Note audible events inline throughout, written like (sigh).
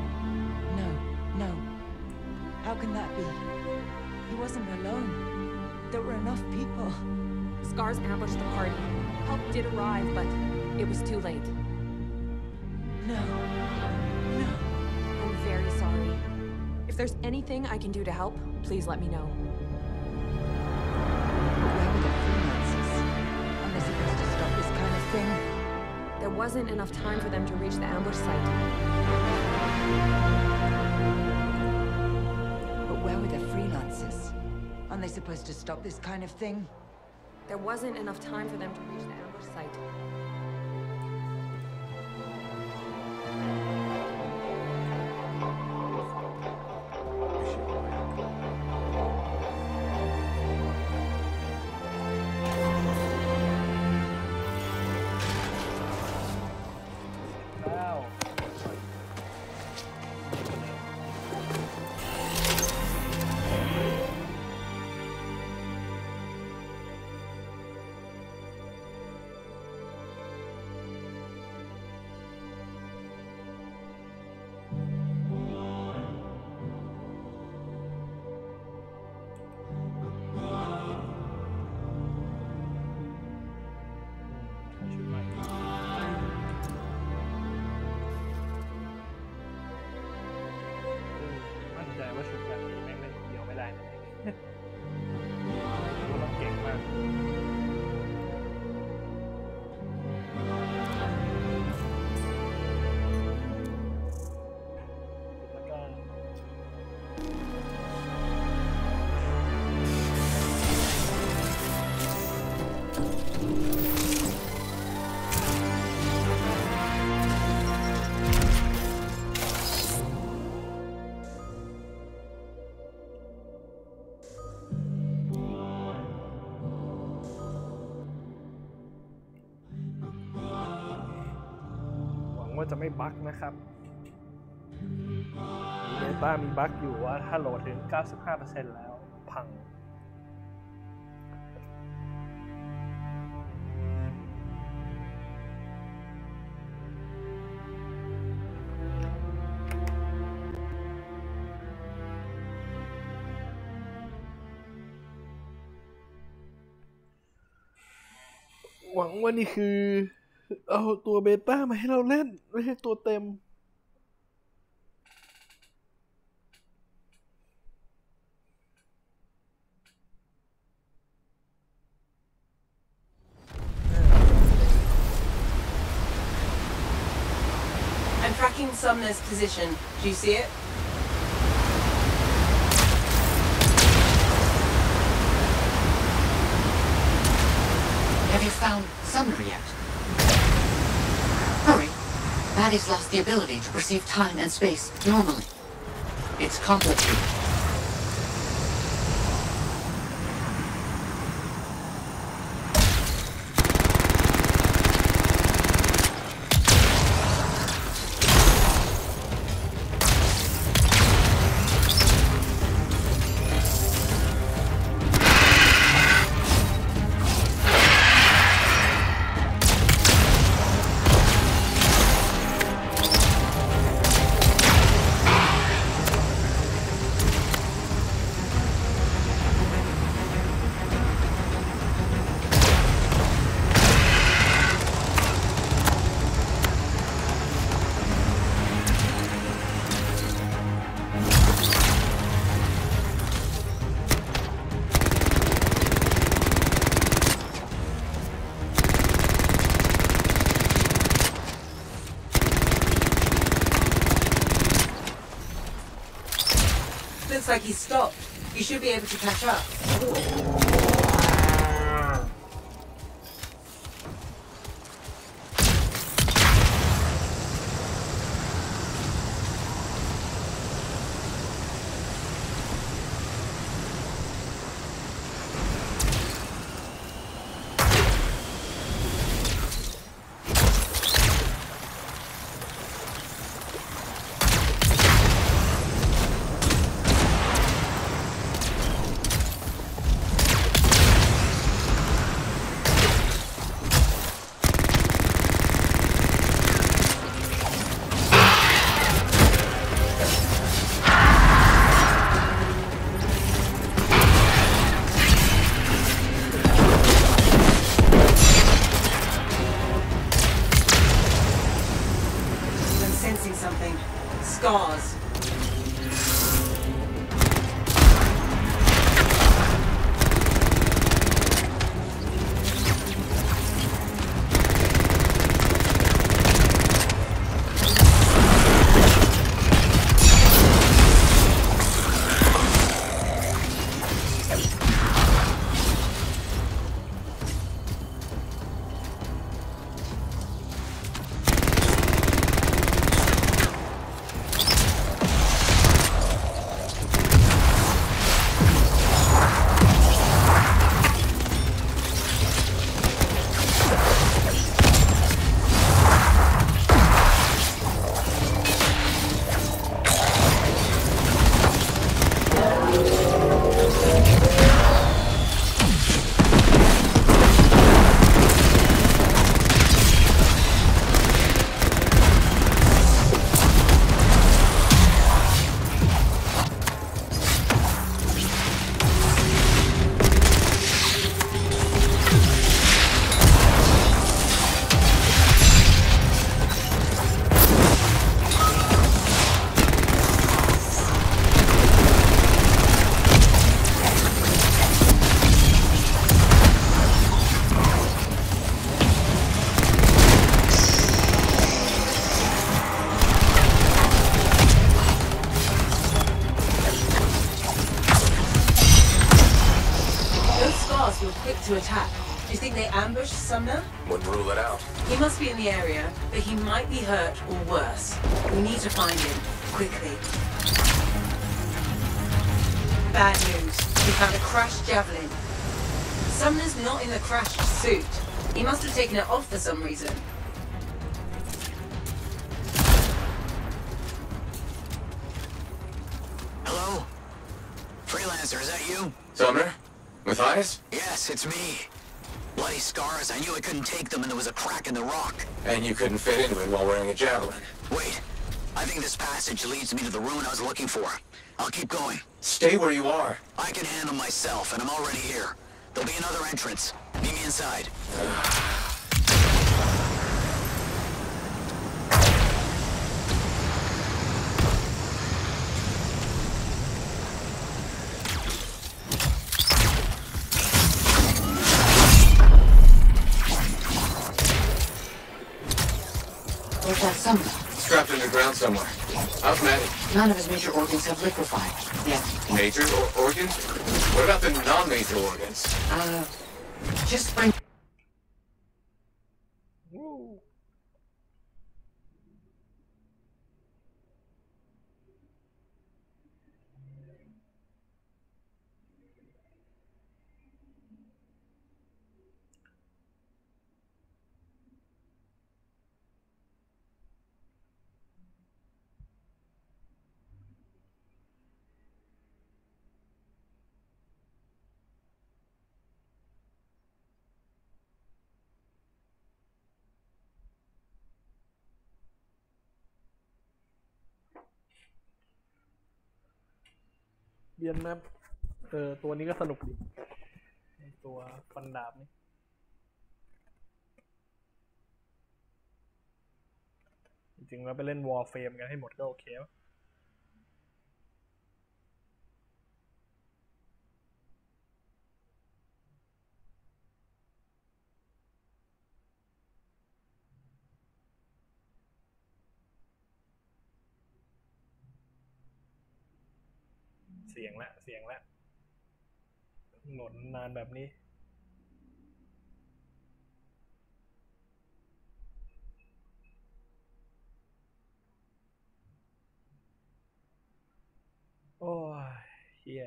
wasn't alone. There were enough people. Scars ambushed the party. Help did arrive, but it was too late. No. No. I'm very sorry. If there's anything I can do to help, please let me know. Where were the freelancers? Aren't they supposed to stop this kind of thing? There wasn't enough time for them to reach the ambush site. Aren't they supposed to stop this kind of thing? There wasn't enough time for them to reach the ambush site. ว่าจะไม่บั๊กนะครับเบต้ามีบั๊กอยู่ว่าถ้าโหลดถึง 95%แล้วพังหวังว่านี่คือ เอาตัวเบต้ามาให้เราเล่น ไม่ใช่ตัวเต็ม I'm tracking Sumner's position. Do you see it? Have you found Sumner yet? Maddie's lost the ability to perceive time and space normally. It's complicated. Be able to catch up. For some reason. Hello? Freelancer, is that you? Sumner? Matthias? Yes, it's me. Bloody scars, I knew I couldn't take them and there was a crack in the rock. And you couldn't fit into it while wearing a javelin. Wait, I think this passage leads me to the ruin I was looking for. I'll keep going. Stay where you are. I can handle myself, and I'm already here. There'll be another entrance. Meet me inside. (sighs) None of his major organs have liquefied. Yet. Major or organs? What about the non-major organs? Uh, just bring เรียนแมปเออตัวนี้ก็สนุกดีตัวฟันดาบนี่จริงๆแล้วไปเล่นวอลเฟมกันให้หมดก็โอเคว เสียงละ เสียงละหนนนานแบบนี้ โอ้ยเฮีย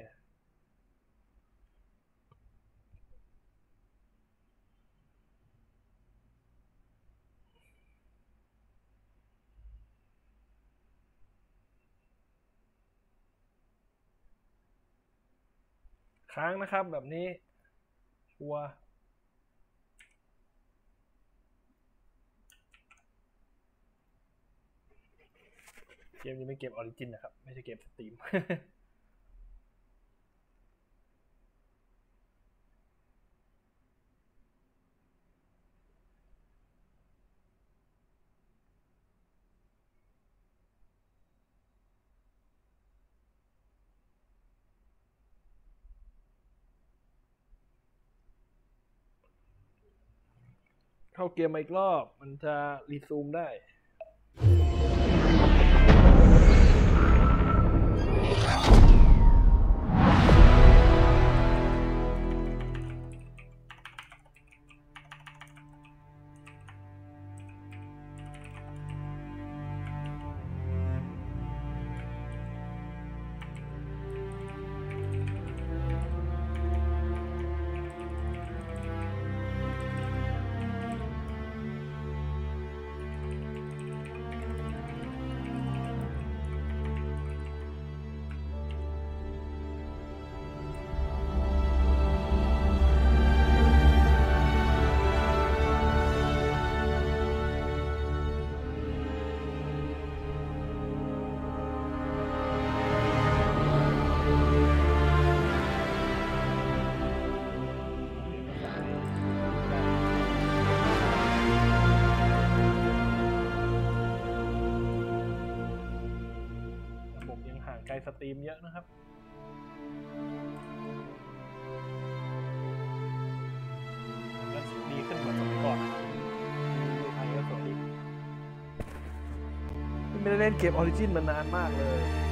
ค้างนะครับแบบนี้ชัวเกมนี้เป็นเกมออริจินนะครับ ไม่ใช่เกมสตรีม เข้าเกมมาอีกรอบ มันจะรีซูมได้ ห่างไกลสตรีมเยอะนะครับก็ดีขึ้นกว่าสมัยก่อนดูไทยก็สวยดีไม่ได้เล่นเกมออริจินมานานมากเลย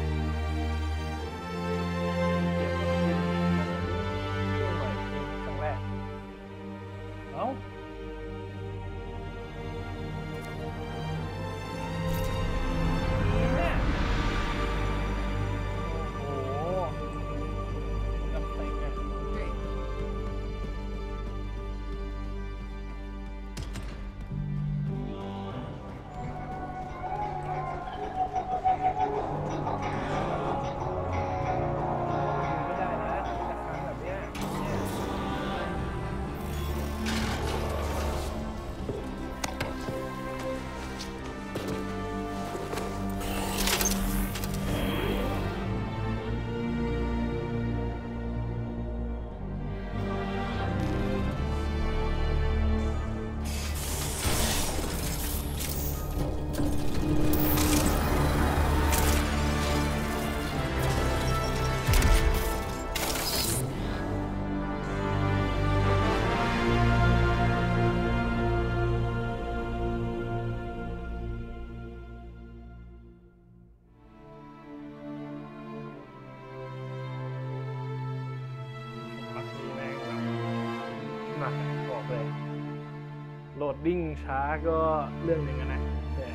ดิ้งช้าก็เรื่องหนึ่งนะ แต่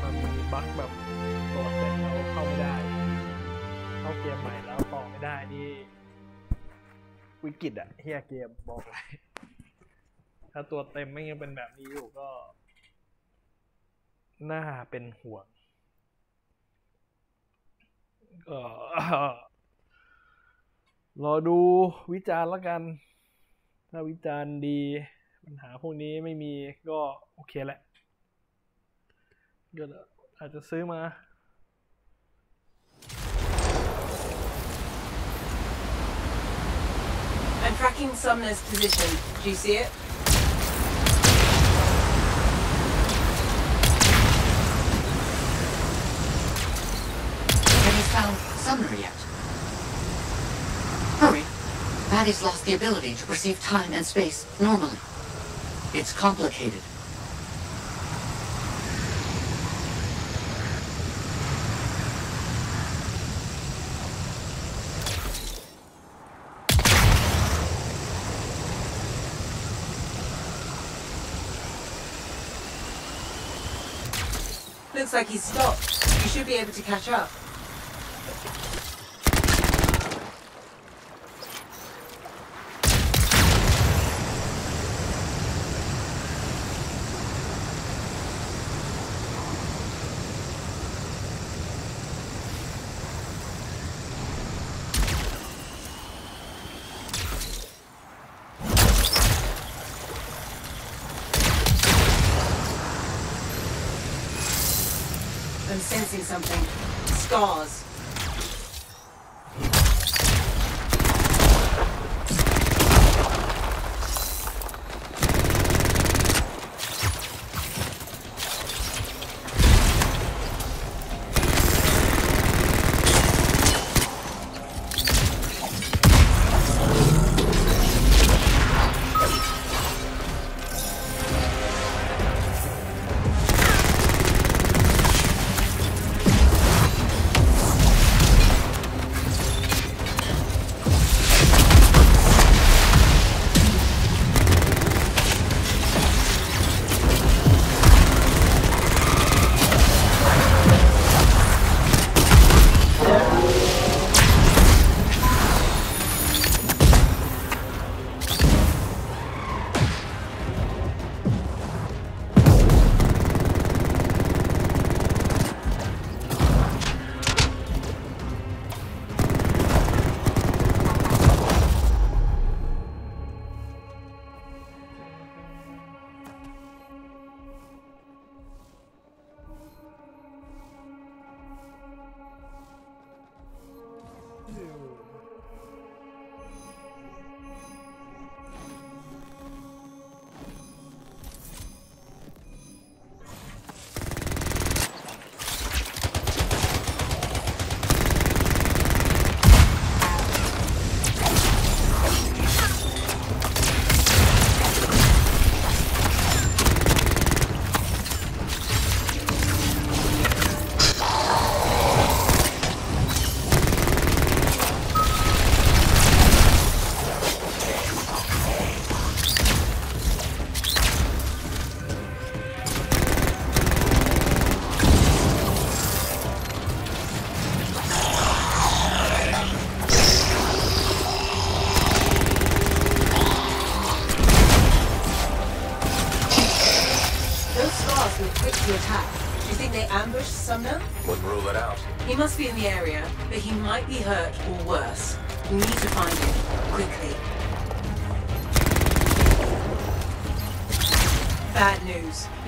มันมีบั๊กแบบโหลดเสร็จแล้วเข้าไม่ได้ เข้าเกมใหม่แล้วต่อไม่ได้นี่วิกฤตอะเฮียเกมบอกเลยถ้าตัวเต็มไม่ยังเป็นแบบนี้อยู่ก็ น่าเป็นห่วงก็รอดูวิจารณ์แล้วกัน ถ้าวิจารณ์ดี ปัญหาพวกนี้ไม่มีก็โอเคแหละก็อาจจะซื้อมา I'm tracking Sumner's position. Do you see it? Have you found Sumner yet? Hurry. Maddie's lost the ability to perceive time and space normally. It's complicated. Looks like he's stopped. You should be able to catch up. I'm something. Scars.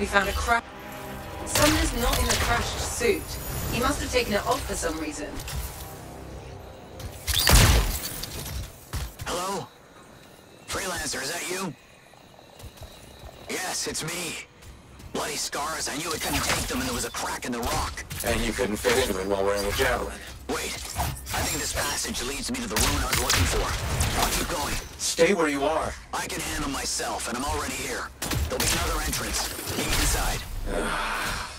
We found a crash. Sumner's not in the crashed suit. He must have taken it off for some reason. Hello? Freelancer, is that you? Yes, it's me. Bloody scars, I knew I couldn't take them and there was a crack in the rock. And you couldn't fit into it while wearing a javelin. Wait, I think this passage leads me to the room I was looking for. I'll keep going. Stay where you are. I can handle myself, and I'm already here. Another entrance. Inside.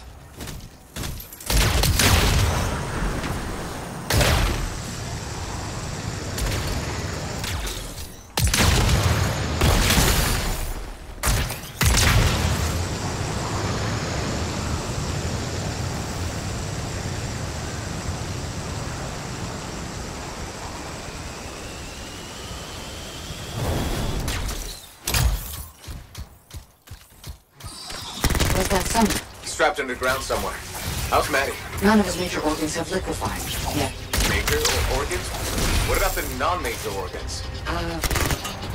Sumner? Strapped underground somewhere. How's Maddie? None of his major organs have liquefied yet. Major or organs? What about the non-major organs? Uh,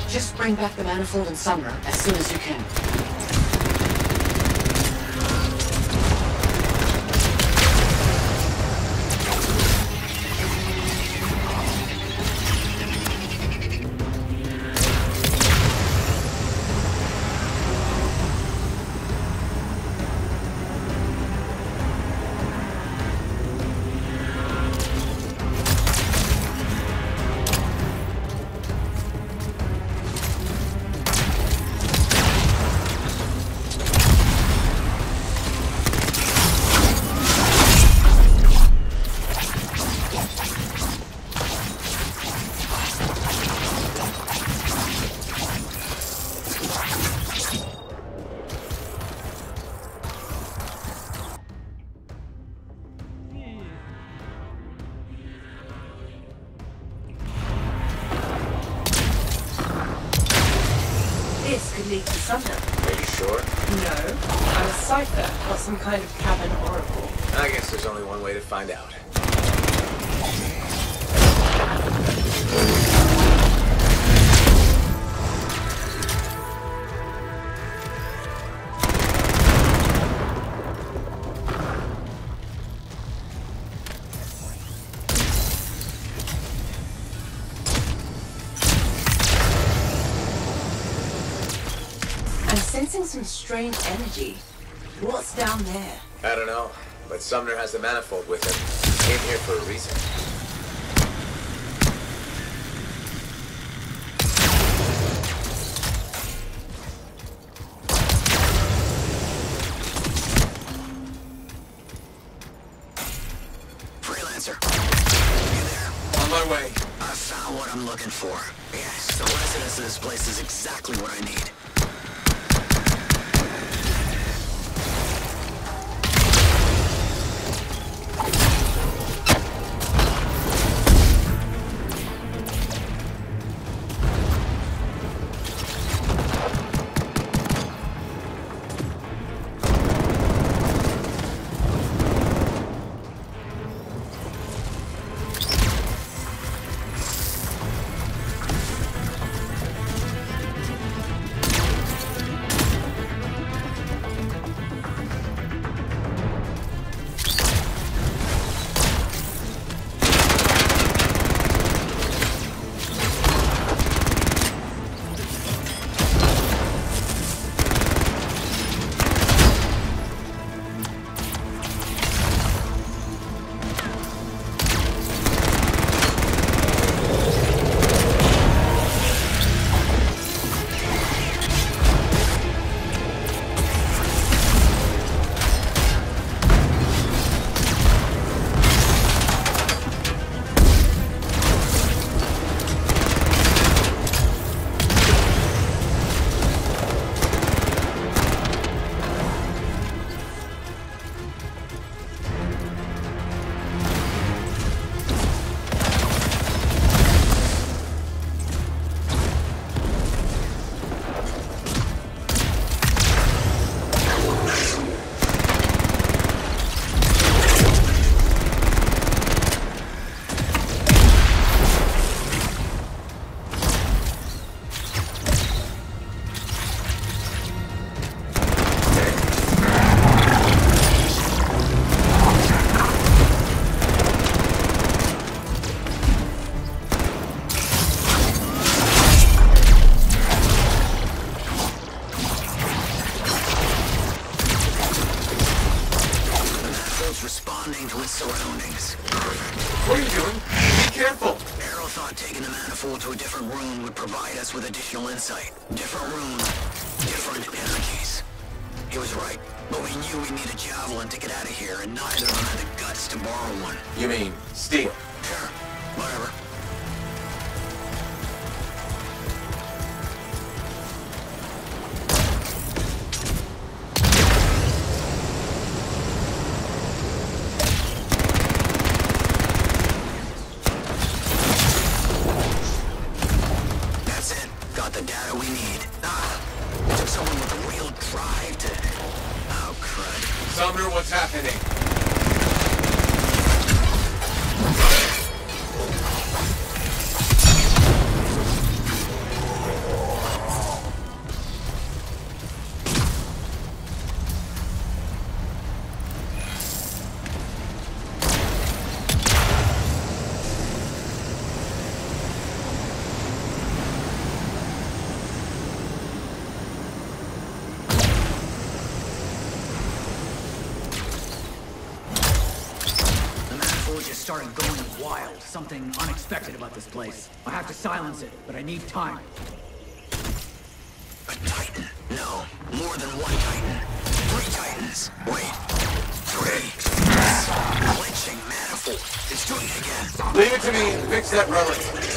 just bring back the manifold and Sumner as soon as you can. To Sumner. Are you sure? No. I'm a cipher, not some kind of cabin oracle. I guess there's only one way to find out. Some strange energy. What's down there? I don't know, but Sumner has the manifold with him. Came here for a reason. started going wild. Something unexpected about this place. I have to silence it, but I need time. A titan? No. More than one titan. Three titans. Wait. Three. Glitching manifold. It's doing it again. Leave it to me. Fix that relic.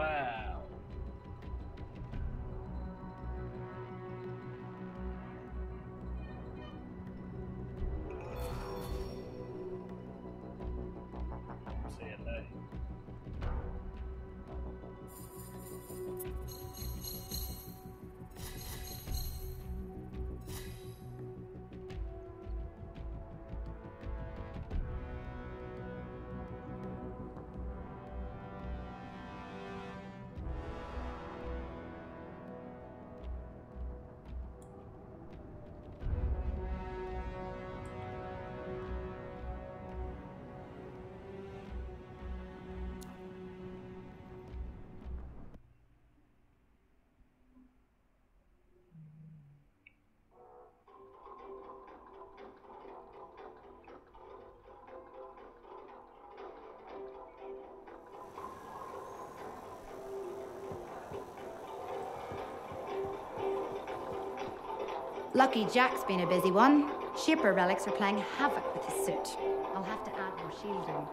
Lab. Lucky Jack's been a busy one. Shaper relics are playing havoc with his suit. I'll have to add more shielding.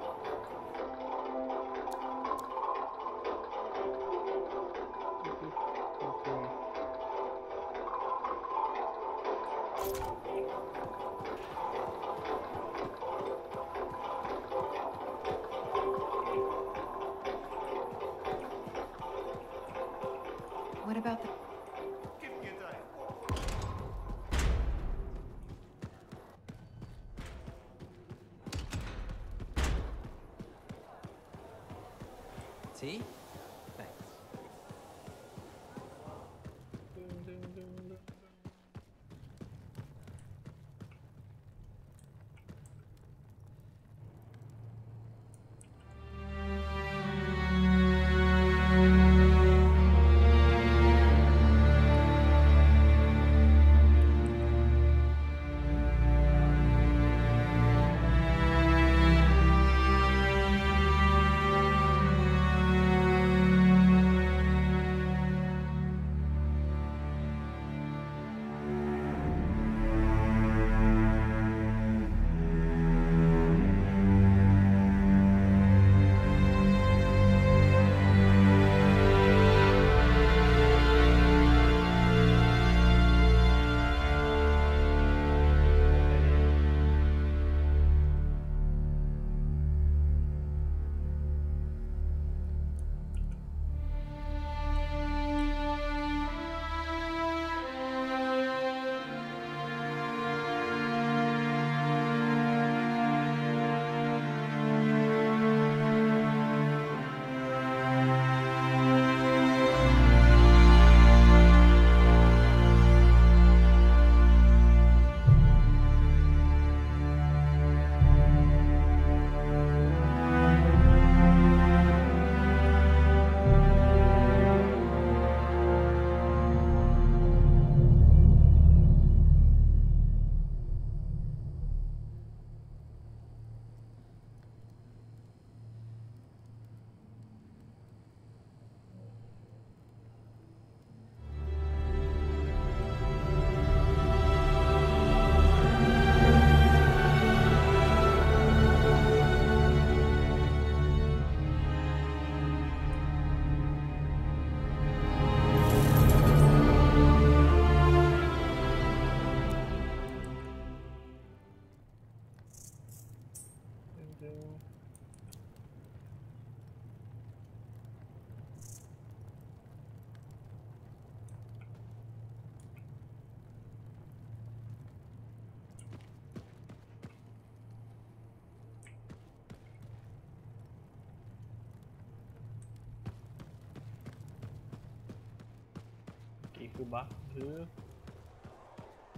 คือบัคหรือ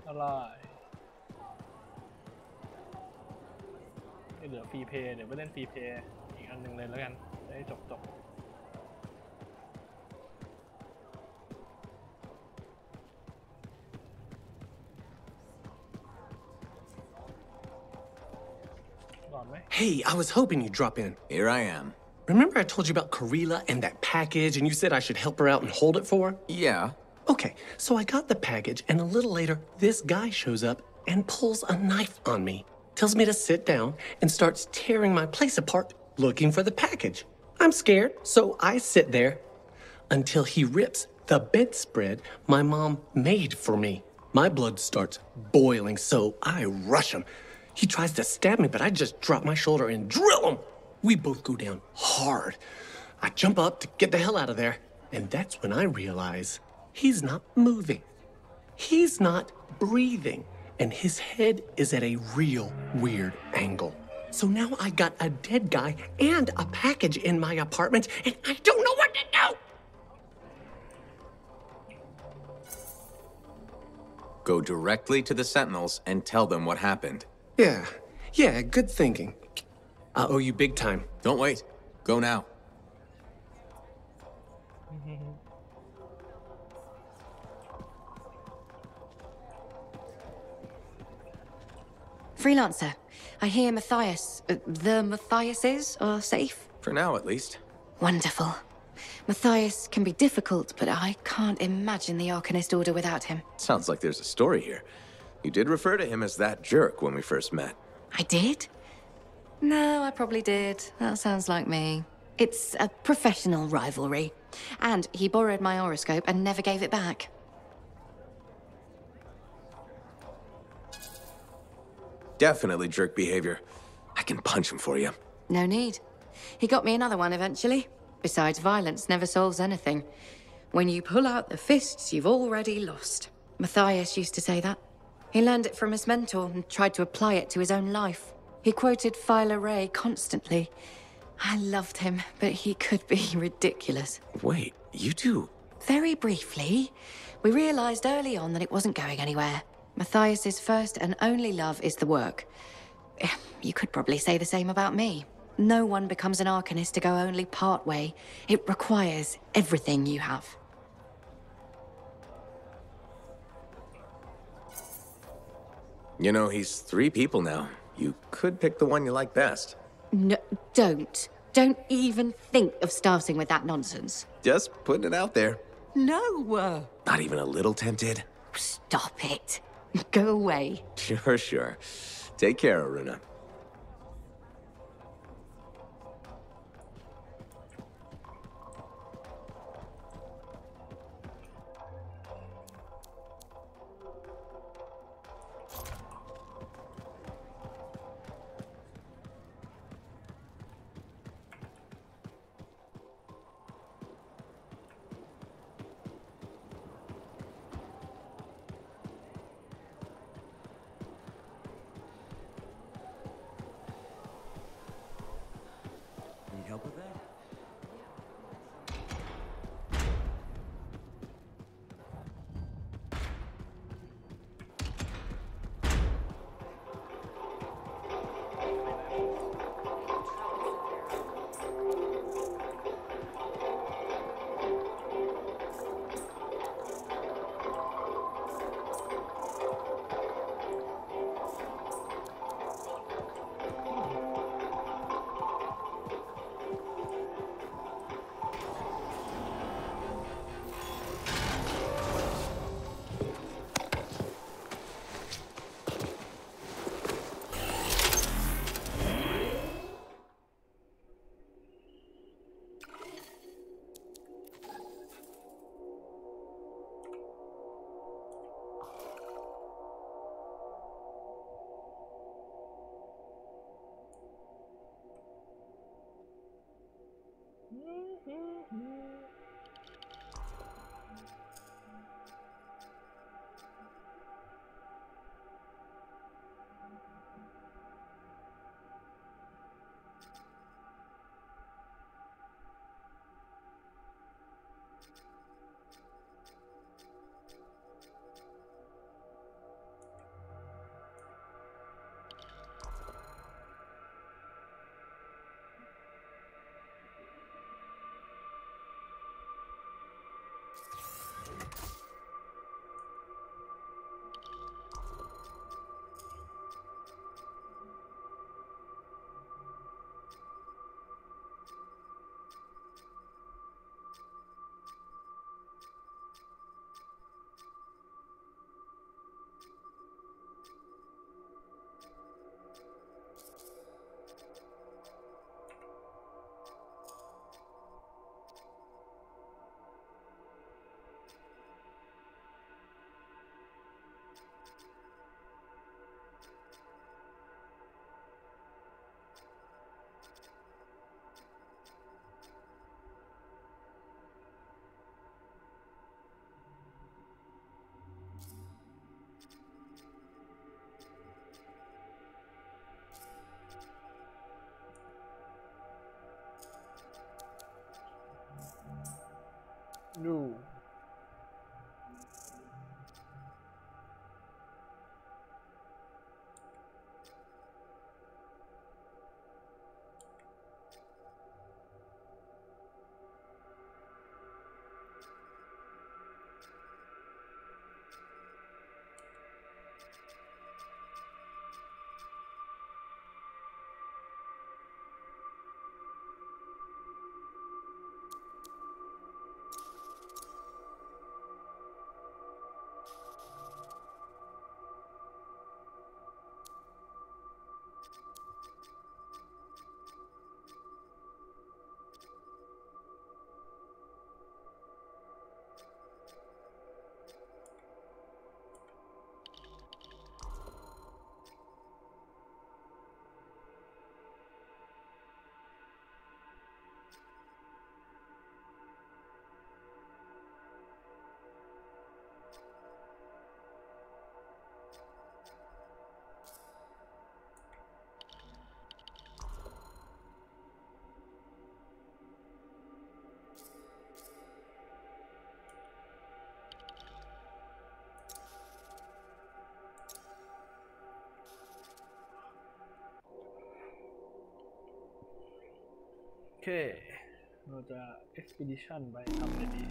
อะไรไม่เหลือฟรีเพย์เดี๋ยวไปเล่นฟรีเพย์อีกอันหนึ่งเลยแล้วกันจะได้จบจบก่อนไหม Hey, I was hoping you'd drop in. Here I am. Remember I told you about Karila and that package, and you said I should help her out and hold it for her? Yeah. Okay, so I got the package, and a little later, this guy shows up and pulls a knife on me. Tells me to sit down and starts tearing my place apart looking for the package. I'm scared, so I sit there until he rips the bedspread my mom made for me. My blood starts boiling, so I rush him. He tries to stab me, but I just drop my shoulder and drill him. We both go down hard. I jump up to get the hell out of there, and that's when I realize he's not moving. He's not breathing, and his head is at a real weird angle. So now I got a dead guy and a package in my apartment, and I don't know what to do. Go directly to the Sentinels and tell them what happened. Yeah, yeah, good thinking. I owe you big time. Don't wait. Go now. Freelancer, I hear Matthias, uh, the Matthiases are safe? For now, at least. Wonderful. Matthias can be difficult, but I can't imagine the Arcanist Order without him. Sounds like there's a story here. You did refer to him as that jerk when we first met. I did? No, I probably did. That sounds like me. It's a professional rivalry. And he borrowed my horoscope and never gave it back. Definitely jerk behavior. I can punch him for you. No need. He got me another one eventually. Besides, violence never solves anything. When you pull out the fists, you've already lost. Matthias used to say that. He learned it from his mentor and tried to apply it to his own life. He quoted Phyla Ray constantly. I loved him, but he could be (laughs) ridiculous. Wait, you two? Very briefly, we realized early on that it wasn't going anywhere. Matthias's first and only love is the work. (sighs) You could probably say the same about me. No one becomes an Arcanist to go only part way. It requires everything you have. You know, he's three people now. You could pick the one you like best. No, don't. Don't even think of starting with that nonsense. Just putting it out there. No! Uh... Not even a little tempted? Stop it. Go away. (laughs) Sure, sure. Take care, Aruna. No. Okay, another uh, Expedition by somebody.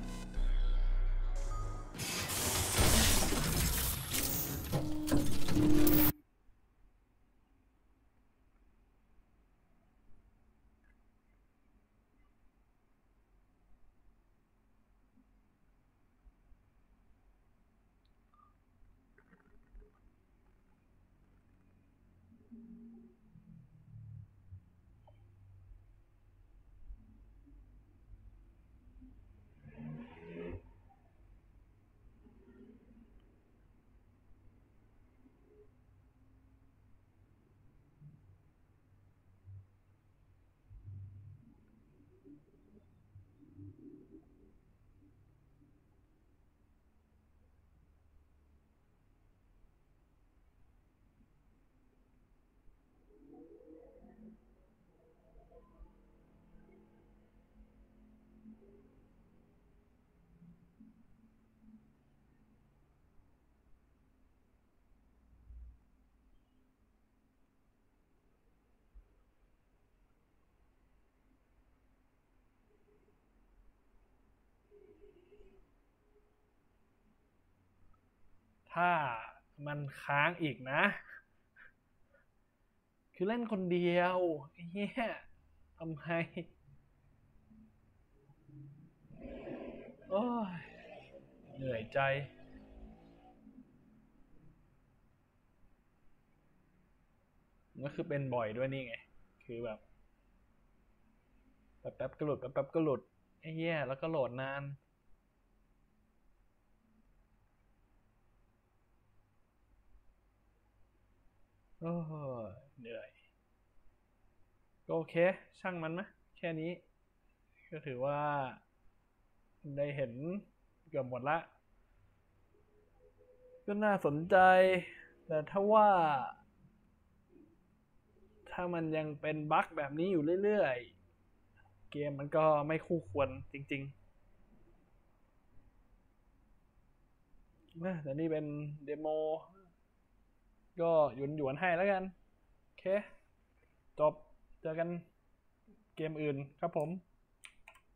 ถ้ามันค้างอีกนะ คือเล่นคนเดียวเฮียทำไมโอ้ยเหนื่อยใจก็คือเป็นบ่อยด้วยนี่ไง คือแบบแป๊บๆก็หลุดแป๊บๆก็หลุดไอ้เหี้ยแล้วก็โหลดนาน โอ้เหนื่อยก็โอเค ช่างมันนะแค่นี้ ก็ถือว่าได้เห็นเกือบหมดละ ก็น่าสนใจ แต่ถ้าว่า ถ้ามันยังเป็นบั๊กแบบนี้อยู่เรื่อยๆ เกมมันก็ไม่คู่ควรจริงๆนะแต่นี่เป็นเดโม ก็หยวนหยวนให้แล้วกัน โอเค จบ เจอกันเกมอื่นครับผม